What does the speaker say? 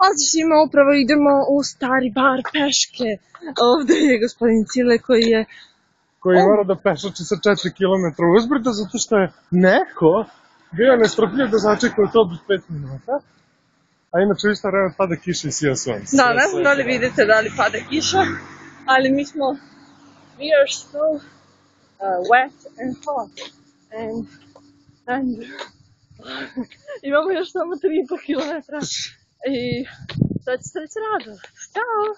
Pozdrav svima, upravo idemo u stari bar peške. Ovde je gospodin Cile koji je koji mora da pešači sa 4 km uzbrdo zato što je neko bio nestrpljiv da začeka autobus 5 minuta. A inače u isto vreme pada kiša i sija sunce. Da, ne znam da li vidite da li pada kiša, ali mi smo, we are so uh, wet and hot. And, and imamo još samo 3,5 km. E tô distracionado. Tchau!